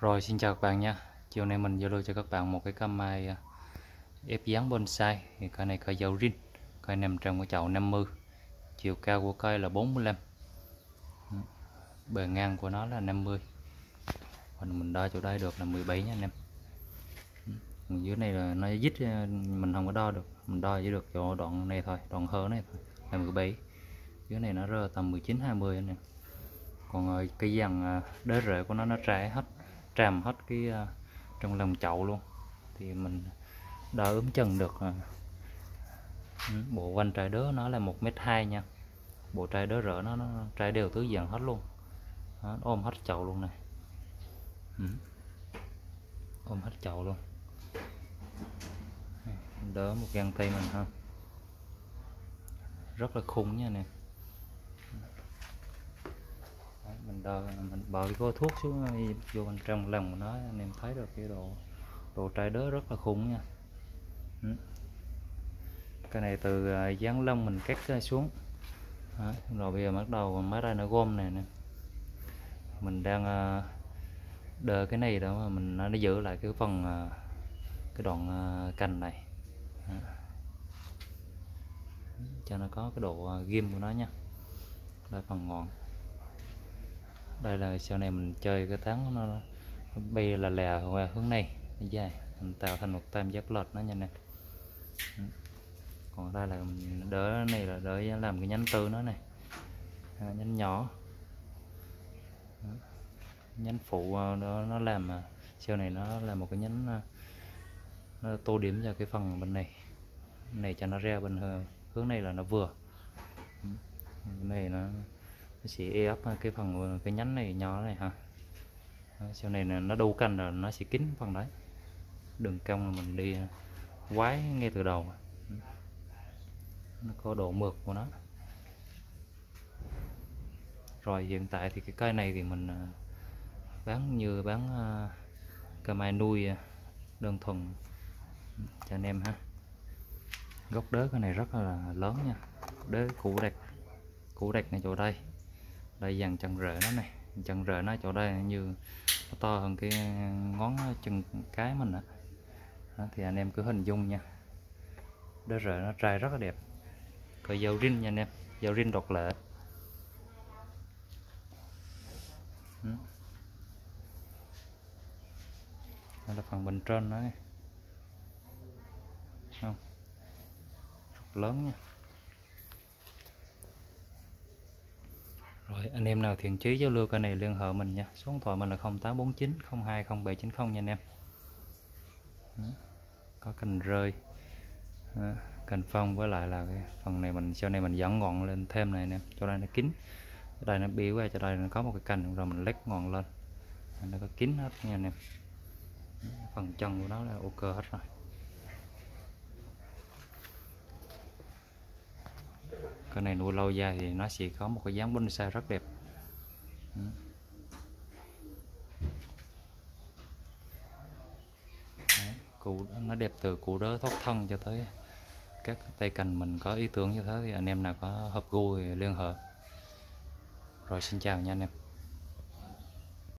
Rồi xin chào các bạn nha Chiều nay mình giao lưu cho các bạn một cái cam mai à, ép dán bonsai. Thì cây này cây dầu rin cây nằm trong cái chậu 50 chiều cao của cây là 45 bề ngang của nó là 50 còn mình đo chỗ đây được là 17 nha anh em. Ừ. dưới này là nó dít à, mình không có đo được. Mình đo chỉ được chỗ đoạn này thôi đoạn hở này thôi là 17 dưới này nó rơi tầm 19 20 anh em. Còn ờ, cái dàn đế rễ của nó nó trải hết tràm hết cái ờ, trong lòng chậu luôn. Thì mình đỡ ướm chân được ờ, bộ quanh trái đớ nó là một mét hai nha. Bộ trái đớ rỡ nó, nó trái đều tứ dần hết luôn. Đó, ôm hết chậu luôn này. Ừ. ôm hết chậu luôn. Đỡ một găng tay mình ha. Rất là khung nha nè Đấy, mình đo mình bỏ cái gói thuốc xuống vô bên trong lòng của nó anh em thấy được cái độ độ trái đớ rất là khủng nha. Ừ. cái này từ à, ờ, dáng lông mình cắt xuống. Đấy, rồi bây giờ bắt đầu máy ra nó gom này nè. Mình đang à, đờ cái này đó mà mình nó giữ lại cái phần à, cái đoạn cành này. Cho nó có cái độ ghim của nó nha. Đây phần ngọn đây là sau này mình chơi cái tán nó, nó bay là lè qua hướng này. Dài mình tạo thành một tam giác lọt nó nha này. Còn đây là mình đỡ này là đỡ làm cái nhánh tư nó này. À, nhánh nhỏ. Nhánh phụ à, nó, nó làm à, sau này nó là một cái nhánh à, nó tô điểm cho cái phần bên này. Bên này cho nó ra bên hướng này là nó vừa. Bên này nó sẽ e ấp cái phần, cái nhánh này nhỏ này ha sau này nó đu cành là nó sẽ kín phần đấy. Đường cong là mình đi quái ngay từ đầu. Nó có độ mượt của nó. Rồi hiện tại thì cái cây này thì mình à, bán như bán à, cây mai nuôi à, đơn thuần. Cho anh em ha. Gốc đớ cái này rất là lớn nha. Đớ củ đẹp củ đẹp ngay chỗ đây đây dàn chân rễ nó này. Chân rễ nó chỗ đây như nó to hơn cái ngón chân cái mình á đó, thì anh em cứ hình dung nha. Đó rễ nó trai rất là đẹp. Cây dầu rin nha anh em. Dầu rin độc lệ đó đây là phần bên trên nó này không? Rất lớn nha. Rồi anh em nào thiện chí giao lưu kênh này liên hệ mình nha. Số điện thoại mình là 0849 020790 nha anh em. Đó. có cành rơi. Đó. cành phong với lại là cái phần này mình, sau này mình dẫn ngọn lên thêm này nè cho đây nó kín Cho đây nó bị quá cho đây nó có một cái cành, rồi mình lách ngọn lên. Nó có kín hết nha anh em. Phần chân của nó là ok hết rồi. Cái này nuôi lâu dài thì nó sẽ có một cái dáng bonsai rất đẹp. Ừ. Cụ Đấy, nó đẹp từ cụ đớ thoát thân cho tới các tay cành mình có ý tưởng như thế thì anh em nào có hợp gu thì liên hệ. Rồi xin chào nha anh em.